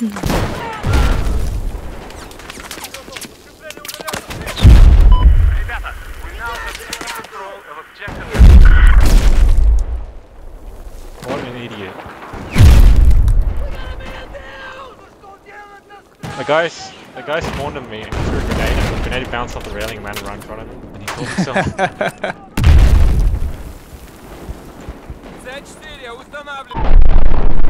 What an idiot. The guy's the guy spawned on me and he threw a grenade and the grenade bounced off the railing and ran right in front of him and he killed himself.